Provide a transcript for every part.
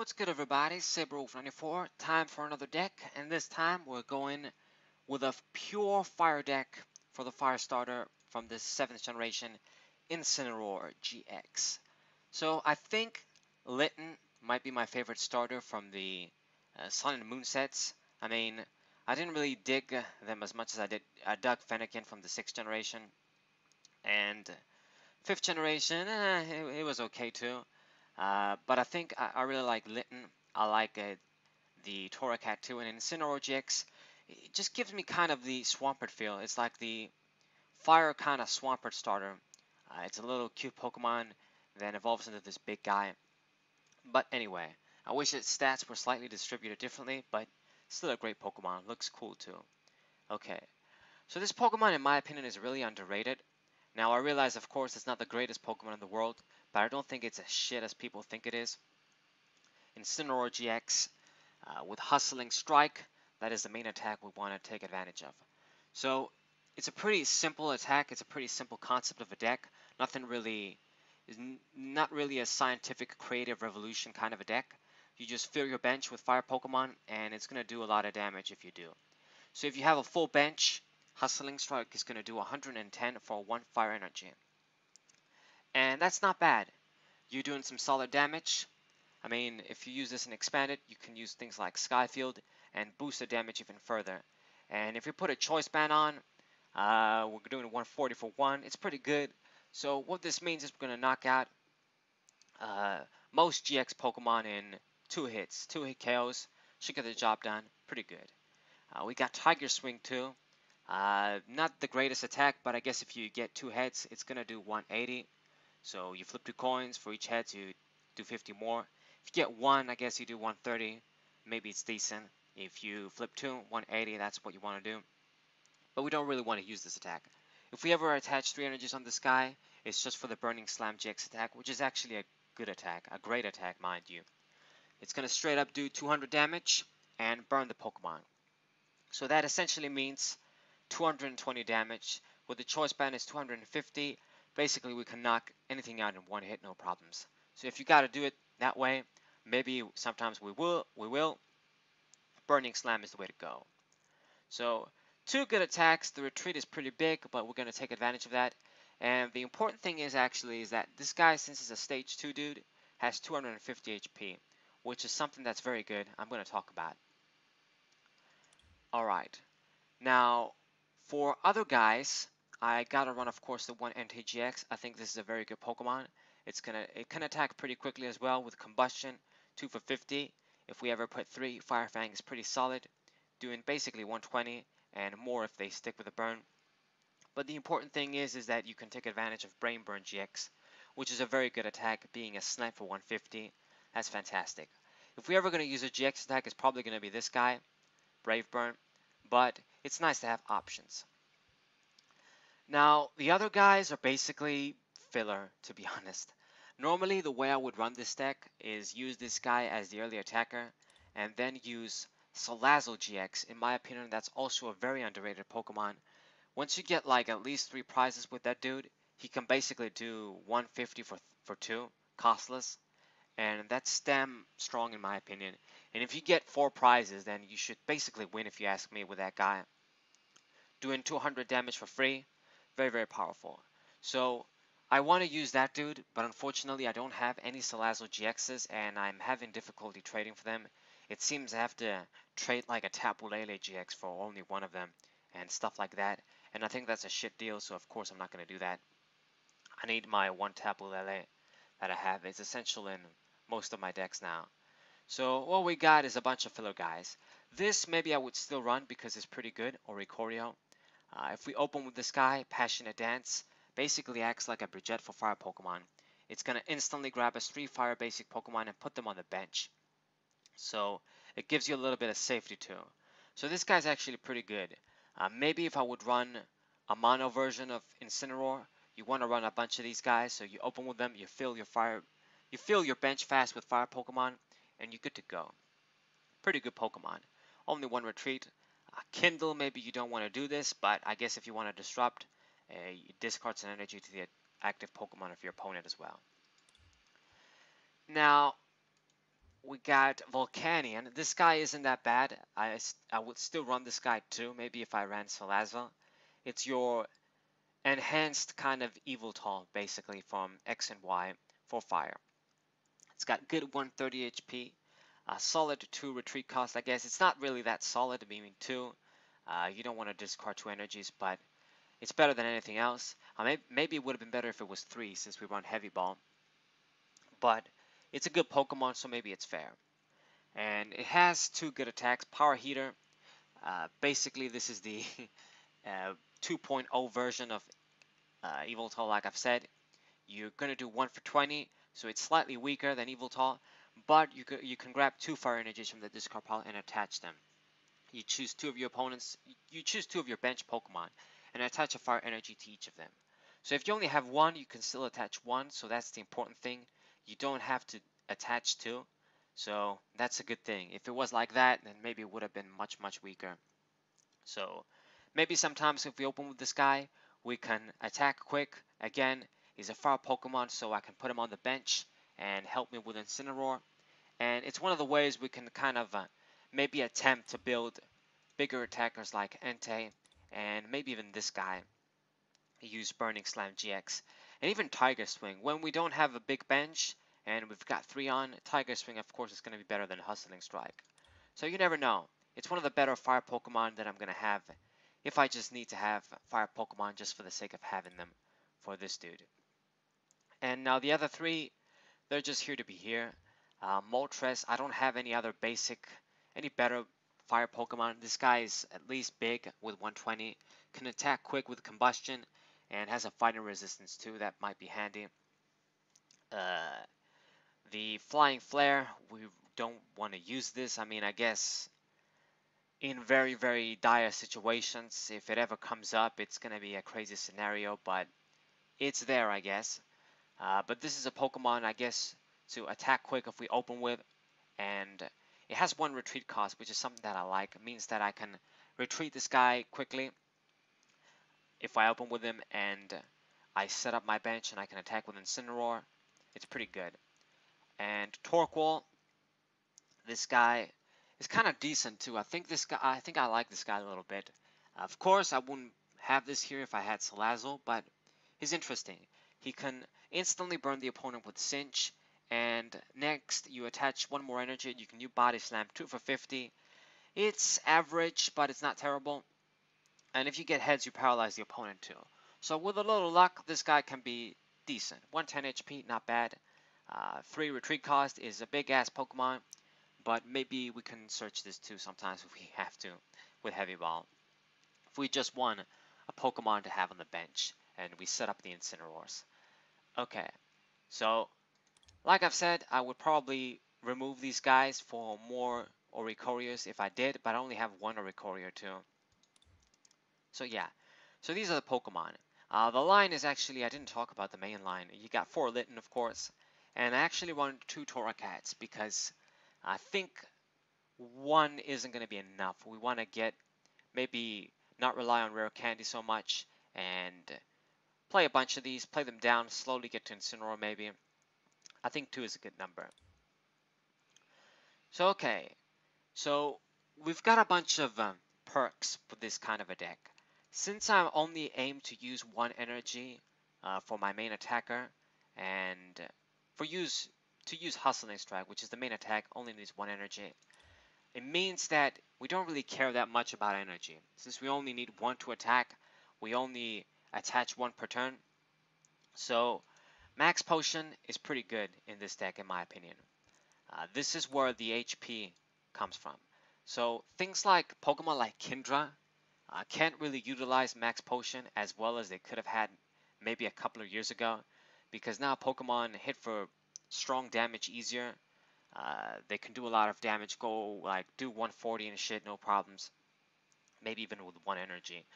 What's good everybody, Saberwolf94, time for another deck, and this time we're going with a pure fire deck for the fire starter from this 7th generation Incineroar GX. So I think Litten might be my favorite starter from the uh, Sun and Moon sets. I mean, I didn't really dig them as much as I did I dug Fennekin from the 6th generation, and 5th generation, eh, it, it was okay too. Uh, but I think I, I, really like Litten. I like uh, the Torracat too, and Incineroar it just gives me kind of the Swampert feel. It's like the fire kind of Swampert starter. Uh, it's a little cute Pokemon, that evolves into this big guy. But anyway, I wish its stats were slightly distributed differently, but still a great Pokemon. Looks cool too. Okay, so this Pokemon, in my opinion, is really underrated. Now, I realize, of course, it's not the greatest Pokemon in the world, but I don't think it's as shit as people think it is. Incineroar GX, uh, with Hustling Strike, that is the main attack we want to take advantage of. So, it's a pretty simple attack, it's a pretty simple concept of a deck, nothing really, is not really a scientific creative revolution kind of a deck. You just fill your bench with fire Pokemon, and it's going to do a lot of damage if you do. So if you have a full bench, Hustling Strike is going to do 110 for 1 fire energy. And that's not bad. You're doing some solid damage. I mean, if you use this and expand it, you can use things like Skyfield and boost the damage even further. And if you put a choice band on, uh, we're doing 140 for 1. It's pretty good. So what this means is we're going to knock out uh, most GX Pokemon in two hits. Two hit KOs. Should get the job done. Pretty good. Uh, we got Tiger Swing too. Uh, not the greatest attack, but I guess if you get two heads, it's going to do 180. So you flip two coins for each head, you do 50 more. If you get one, I guess you do 130. Maybe it's decent. If you flip two, 180, that's what you want to do. But we don't really want to use this attack. If we ever attach three energies on this guy, it's just for the Burning Slam GX attack, which is actually a good attack, a great attack, mind you. It's going to straight up do 200 damage and burn the Pokemon. So that essentially means 220 damage. With the choice band is 250 basically we can knock anything out in one hit, no problems. So if you got to do it that way, maybe sometimes we will, we will. Burning Slam is the way to go. So two good attacks. The retreat is pretty big, but we're going to take advantage of that. And the important thing is actually is that this guy, since he's a stage 2 dude, has 250 HP, which is something that's very good. I'm going to talk about. Alright. Now, for other guys, I gotta run, of course, the one Entei GX. I think this is a very good Pokemon. It's gonna it can attack pretty quickly as well with combustion, two for 50. If we ever put three, Fire Fang is pretty solid, doing basically 120 and more if they stick with the burn. But the important thing is is that you can take advantage of Brain Burn GX, which is a very good attack, being a snipe for 150. That's fantastic. If we're ever going to use a GX attack, it's probably going to be this guy, Brave Burn, but it's nice to have options. Now, the other guys are basically filler, to be honest. Normally, the way I would run this deck is use this guy as the early attacker, and then use Salazzle GX. In my opinion, that's also a very underrated Pokemon. Once you get like at least three prizes with that dude, he can basically do 150 for, for two, costless. And that's damn strong in my opinion. And if you get four prizes, then you should basically win if you ask me with that guy. Doing 200 damage for free, very, very powerful. So I want to use that dude, but unfortunately I don't have any Salazzle GXs and I'm having difficulty trading for them. It seems I have to trade like a Tapu Lele GX for only one of them and stuff like that. And I think that's a shit deal, so of course I'm not going to do that. I need my one Tapu Lele that I have. It's essential in most of my decks now. So what we got is a bunch of filler guys. This maybe I would still run because it's pretty good, Oricorio. Uh, if we open with this guy, Passionate Dance, basically acts like a Brigette for fire Pokemon. It's going to instantly grab us three fire basic Pokemon and put them on the bench. So it gives you a little bit of safety too. So this guy's actually pretty good. Uh, maybe if I would run a mono version of Incineroar, you want to run a bunch of these guys. So you open with them, you fill your fire, you fill your bench fast with fire Pokemon, and you're good to go. Pretty good Pokemon. Only one retreat, Kindle, maybe you don't want to do this, but I guess if you want to disrupt, uh, you discard some energy to the active Pokemon of your opponent as well. Now, we got Volcanion. This guy isn't that bad. I, I would still run this guy too, maybe if I ran Salazzle. It's your enhanced kind of Yveltal, basically, from X and Y for fire. It's got good 130 HP, a solid 2 retreat cost, I guess. It's not really that solid, meaning 2. Uh, you don't want to discard 2 energies, but it's better than anything else. Uh, maybe, maybe it would have been better if it was 3, since we run Heavy Ball. But it's a good Pokemon, so maybe it's fair. And it has two good attacks. Power Heater. Uh, basically, this is the uh, 2.0 version of uh, Yveltal, like I've said. You're going to do 1 for 20, so it's slightly weaker than Yveltal, but you, you can grab two fire energies from the discard pile and attach them. You choose two of your opponents, you choose two of your bench Pokemon, and attach a fire energy to each of them. So if you only have one, you can still attach one, so that's the important thing. You don't have to attach two, so that's a good thing. If it was like that, then maybe it would have been much, much weaker. So maybe sometimes if we open with this guy, we can attack quick. Again, he's a fire Pokemon, so I can put him on the bench and help me with Incineroar. And it's one of the ways we can kind of uh, maybe attempt to build bigger attackers like Entei and maybe even this guy. Use Burning Slam GX and even Tiger Swing. When we don't have a big bench and we've got three on, Tiger Swing of course is going to be better than Hustling Strike. So you never know. It's one of the better fire Pokemon that I'm going to have if I just need to have fire Pokemon just for the sake of having them for this dude. And now the other three, they're just here to be here. Uh, Moltres, I don't have any other basic, any better fire Pokemon. This guy is at least big with 120, can attack quick with combustion, and has a fighting resistance too. That might be handy. Uh, the Flying Flare, we don't want to use this. I mean, I guess in very, very dire situations, if it ever comes up, it's going to be a crazy scenario, but it's there, I guess. Uh, but this is a Pokemon, I guess, to attack quick if we open with, and it has one retreat cost, which is something that I like. It means that I can retreat this guy quickly if I open with him and I set up my bench and I can attack with Incineroar. It's pretty good. And Torkoal, this guy is kind of decent too. I think this guy, I think I like this guy a little bit. Of course, I wouldn't have this here if I had Salazzle, but he's interesting. He can instantly burn the opponent with Singe, and next you attach one more energy. And you can do Body Slam, 2 for 50. It's average, but it's not terrible. And if you get heads, you paralyze the opponent too. So with a little luck, this guy can be decent. 110 HP, not bad. Uh, 3 retreat cost is a big ass Pokemon. But maybe we can search this too sometimes if we have to with Heavy Ball. If we just want a Pokemon to have on the bench and we set up the Incineroars. Okay, so like I've said, I would probably remove these guys for more Oricorios if I did, but I only have one Oricorio too. So yeah, so these are the Pokemon. Uh, the line is actually, I didn't talk about the main line. You got four Litten, of course, and I actually run two Torracats because I think one isn't going to be enough. We want to get maybe not rely on rare candy so much and play a bunch of these, play them down, slowly get to Incineroar maybe. I think two is a good number. So okay, so we've got a bunch of um, perks for this kind of a deck. Since I only aim to use one energy uh, for my main attacker and for use to use Hustling Strike, which is the main attack, only needs one energy. It means that we don't really care that much about energy. Since we only need one to attack, we only attach one per turn. So Max Potion is pretty good in this deck in my opinion. Uh, this is where the HP comes from. So things like Pokemon like Kingdra uh, can't really utilize Max Potion as well as they could have had maybe a couple of years ago because now Pokemon hit for strong damage easier. Uh, they can do a lot of damage, go like do 140 and shit, no problems. Maybe even with one energy.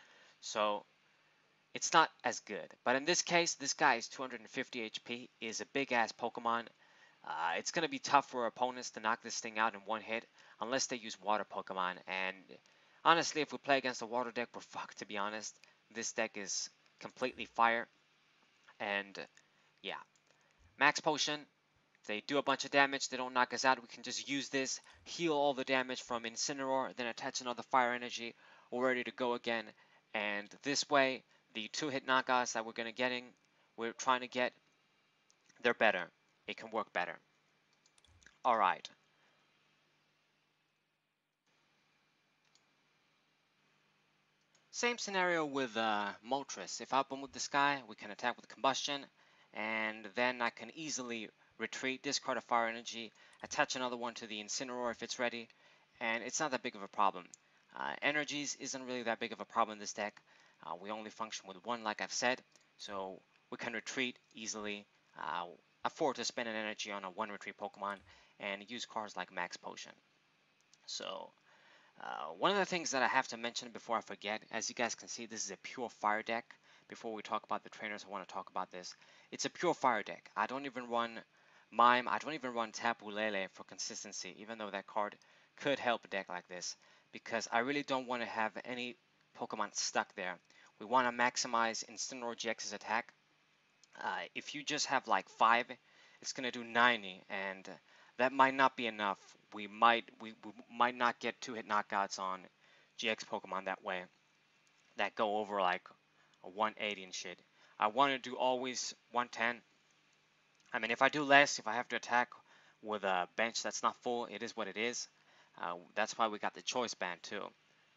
So it's not as good. But in this case, this guy is 250 HP, is a big ass Pokemon. Uh, it's going to be tough for opponents to knock this thing out in one hit unless they use water Pokemon. And honestly, if we play against a water deck, we're fucked to be honest. This deck is completely fire. And yeah, Max Potion they do a bunch of damage, they don't knock us out, we can just use this, heal all the damage from Incineroar, then attach another Fire Energy, we're ready to go again. And this way, the two-hit knockouts that we're going to getting, we're trying to get, they're better. It can work better. All right. Same scenario with uh, Moltres. If I open with this guy, we can attack with Combustion, and then I can easily retreat, discard a Fire Energy, attach another one to the Incineroar if it's ready, and it's not that big of a problem. Uh, energies isn't really that big of a problem in this deck. Uh, we only function with one, like I've said, so we can retreat easily, uh, afford to spend an energy on a one retreat Pokemon, and use cards like Max Potion. So, uh, one of the things that I have to mention before I forget, as you guys can see, this is a pure fire deck. Before we talk about the trainers, I want to talk about this. It's a pure fire deck. I don't even run Mime, I don't even run Tapu Lele for consistency, even though that card could help a deck like this, because I really don't want to have any Pokemon stuck there. We want to maximize Incineroar GX's attack. Uh, if you just have like 5, it's going to do 90, and that might not be enough. We might we, we might not get two hit knockouts on GX Pokemon that way that go over like a 180 and shit. I want to do always 110. I mean, if I do less, if I have to attack with a bench that's not full, it is what it is. Uh, that's why we got the choice band too.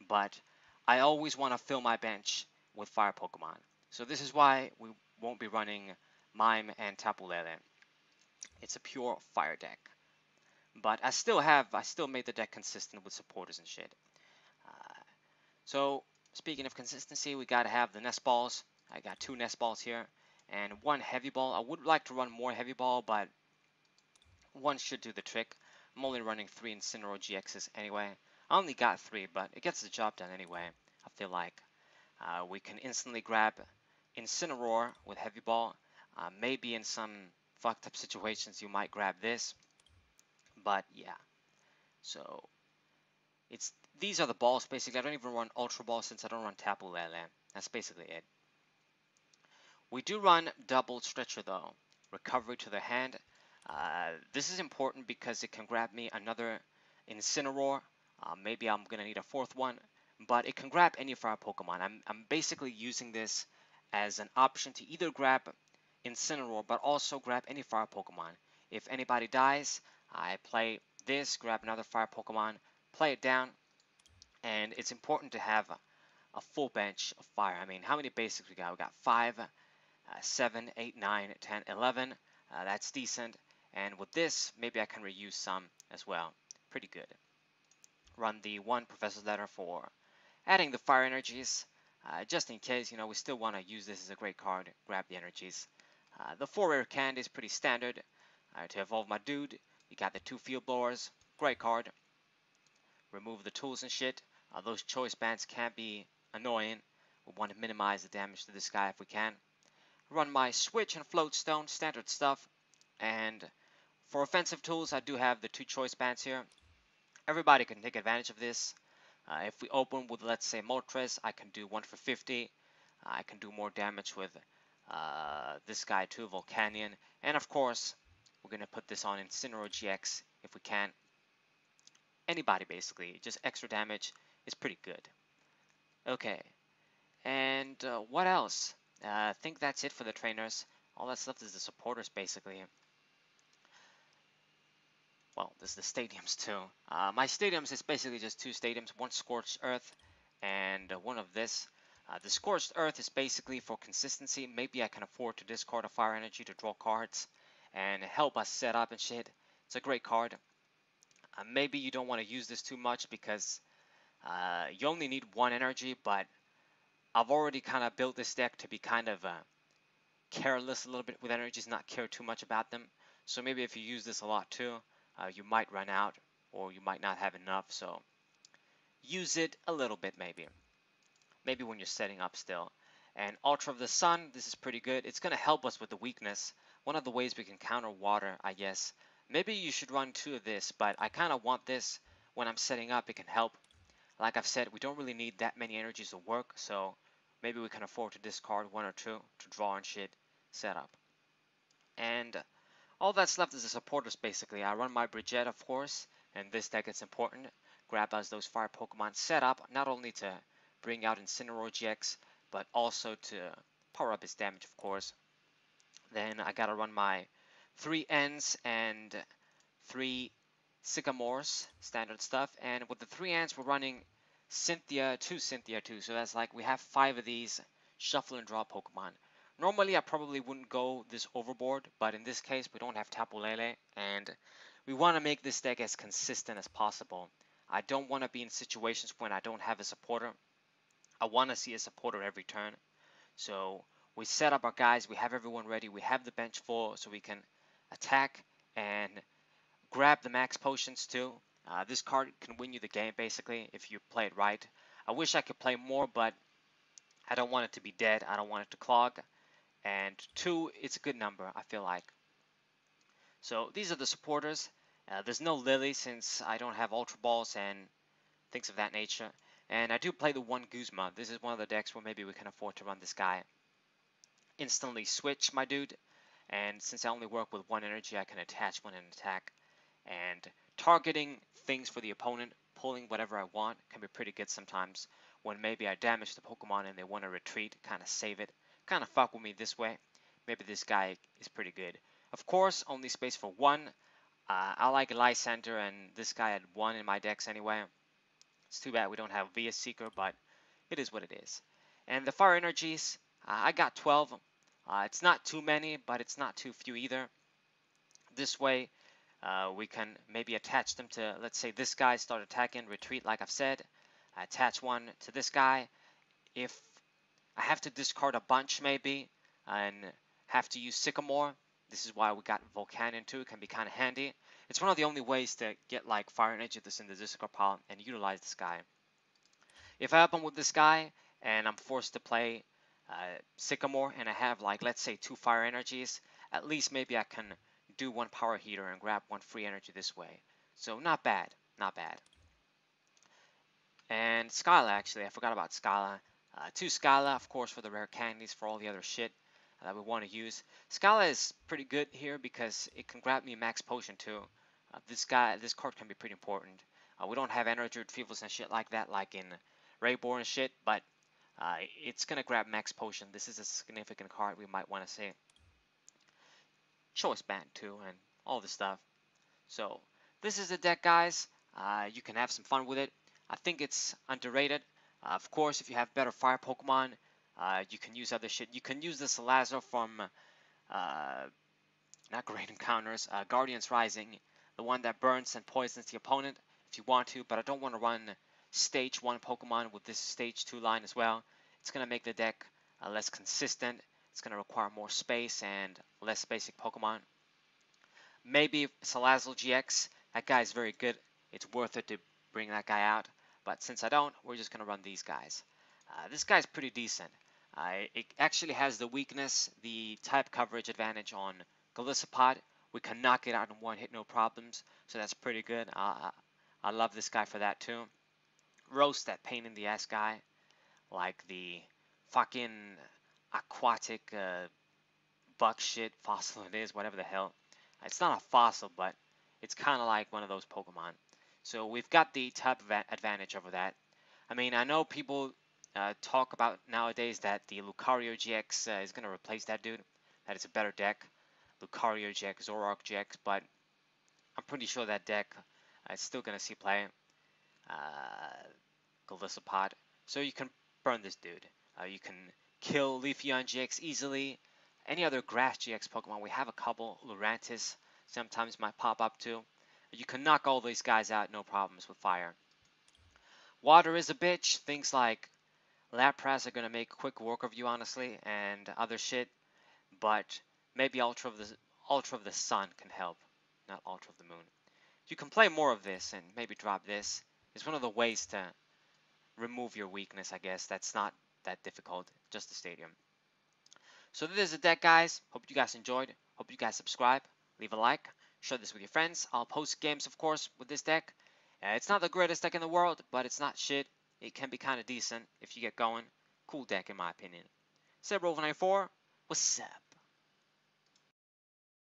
But I always want to fill my bench with fire Pokemon. So this is why we won't be running Mime and Tapu Lele. It's a pure fire deck. But I still have, I still made the deck consistent with supporters and shit. Uh, so speaking of consistency, we got to have the nest balls. I got two nest balls here and one heavy ball. I would like to run more heavy ball, but one should do the trick. I'm only running three Incineroar GXs anyway. I only got three, but it gets the job done anyway, I feel like. Uh, we can instantly grab Incineroar with heavy ball. Uh, maybe in some fucked up situations you might grab this. But yeah. So it's these are the balls basically. I don't even run Ultra Ball since I don't run Tapu Lele. That's basically it. We do run double stretcher though. Recovery to the hand. Uh, this is important because it can grab me another Incineroar. Uh, maybe I'm going to need a fourth one. But it can grab any fire Pokemon. I'm, I'm basically using this as an option to either grab Incineroar, but also grab any fire Pokemon. If anybody dies, I play this, grab another fire Pokemon, play it down, and it's important to have a full bench of fire. I mean, how many basics we got? We got 5, uh, 7, 8, 9, 10, 11. Uh, that's decent. And with this, maybe I can reuse some as well. Pretty good. Run the one Professor's Letter for adding the fire energies. Uh, just in case, you know, we still want to use this as a great card, grab the energies. Uh, the four rare candy is pretty standard. Uh, to evolve my dude, you got the two field blowers, great card. Remove the tools and shit. Uh, those choice bands can be annoying. We want to minimize the damage to this guy if we can. Run my switch and float stone, standard stuff. And for offensive tools, I do have the two choice bands here. Everybody can take advantage of this. Uh, if we open with, let's say, Moltres, I can do 1 for 50. I can do more damage with uh, this guy too, Volcanion. And of course, we're going to put this on Incineroar GX if we can. Anybody, basically. Just extra damage is pretty good. Okay. And uh, what else? Uh, I think that's it for the trainers. All that stuff is the supporters, basically. Well, there's the stadiums, too. Uh, my stadiums is basically just two stadiums. One Scorched Earth and uh, one of this. Uh, the Scorched Earth is basically for consistency. Maybe I can afford to discard a Fire Energy to draw cards and help us set up and shit. It's a great card. Uh, maybe you don't want to use this too much because uh, you only need one energy, but I've already kind of built this deck to be kind of uh, careless a little bit with energies, not care too much about them. So maybe if you use this a lot too, uh, you might run out or you might not have enough. So use it a little bit maybe. Maybe when you're setting up still. And Altar of the Sun, this is pretty good. It's going to help us with the weakness one of the ways we can counter water, I guess. Maybe you should run two of this, but I kind of want this when I'm setting up. It can help. Like I've said, we don't really need that many energies to work, so maybe we can afford to discard one or two to draw and shit set up. And all that's left is the supporters basically. I run my Brigette of course, and this deck is important. Grab us those fire Pokemon set up not only to bring out Incineroar GX, but also to power up his damage of course. Then I gotta run my three N's and three Sycamores, standard stuff. And with the three N's, we're running Cynthia, two Cynthia too. So that's like we have five of these shuffle and draw Pokemon. Normally, I probably wouldn't go this overboard, but in this case, we don't have Tapu Lele, and we want to make this deck as consistent as possible. I don't want to be in situations when I don't have a supporter. I want to see a supporter every turn. So we set up our guys, we have everyone ready, we have the bench full so we can attack and grab the max potions too. Uh, this card can win you the game basically if you play it right. I wish I could play more, but I don't want it to be dead. I don't want it to clog. And two, it's a good number, I feel like. So these are the supporters. Uh, there's no Lily since I don't have Ultra Balls and things of that nature. And I do play the one Guzma. This is one of the decks where maybe we can afford to run this guy. Instantly switch my dude. And since I only work with one energy, I can attach one and attack. And targeting things for the opponent, pulling whatever I want, can be pretty good sometimes. When maybe I damage the Pokemon and they want to retreat, kind of save it. Kind of fuck with me this way. Maybe this guy is pretty good. Of course, only space for one. Uh, I like Lysandre, and this guy had one in my decks anyway. It's too bad we don't have VS Seeker, but it is what it is. And the Fire Energies, uh, I got 12. Uh, it's not too many, but it's not too few either. This way, uh, we can maybe attach them to, let's say this guy start attacking, retreat like I've said. Attach one to this guy. If I have to discard a bunch maybe and have to use Sycamore, this is why we got Volcanion too, it can be kind of handy. It's one of the only ways to get like Fire Energy this in the discard pile and utilize this guy. If I happen with this guy and I'm forced to play uh, Sycamore and I have like let's say two Fire Energies, at least maybe I can do one Power Heater and grab one free energy this way. So not bad, not bad. And Skyla actually, I forgot about Skyla. Uh, two Skyla, of course, for the rare candies, for all the other shit that we want to use. Skyla is pretty good here because it can grab me max potion too. Uh, this guy, this card can be pretty important. Uh, we don't have energy retrievals and shit like that, like in Rayborn and shit, but uh, it's gonna grab max potion. This is a significant card we might want to see. Choice band too, and all this stuff. So this is the deck, guys. Uh, you can have some fun with it. I think it's underrated. Uh, of course, if you have better fire Pokemon, uh, you can use other shit. You can use the Salazzle from uh, not Great Encounters, uh, Guardians Rising, the one that burns and poisons the opponent if you want to, but I don't want to run stage 1 Pokemon with this stage 2 line as well. It's going to make the deck uh, less consistent. It's going to require more space and less basic Pokemon. Maybe Salazzle GX, that guy is very good. It's worth it to bring that guy out. But since I don't, we're just going to run these guys. Uh, this guy's pretty decent. Uh, it actually has the weakness, the type coverage advantage on Golisopod. We can knock it out in one hit, no problems. So that's pretty good. Uh, I love this guy for that too. Roast that pain in the ass guy, like the fucking aquatic uh, buck shit fossil it is, whatever the hell. It's not a fossil, but it's kind of like one of those Pokemon. So we've got the type advantage over that. I mean, I know people uh, talk about nowadays that the Lucario GX uh, is going to replace that dude. That is a better deck. Lucario GX, Zoroark GX, but I'm pretty sure that deck uh, is still going to see play. Uh. So you can burn this dude. Uh, you can kill Leafeon GX easily. Any other Grass GX Pokemon, we have a couple. Lurantis sometimes might pop up too. You can knock all these guys out no problems with fire. Water is a bitch. Things like Lapras are going to make quick work of you, honestly, and other shit. But maybe Altar of the Altar of the Sun can help, not Altar of the Moon. You can play more of this and maybe drop this. It's one of the ways to remove your weakness, I guess. That's not that difficult, just the stadium. So this is the deck, guys. Hope you guys enjoyed. Hope you guys subscribe, leave a like, share this with your friends. I'll post games, of course, with this deck. Uh, it's not the greatest deck in the world, but it's not shit. It can be kind of decent if you get going. Cool deck in my opinion. Saberwolf94, what's up?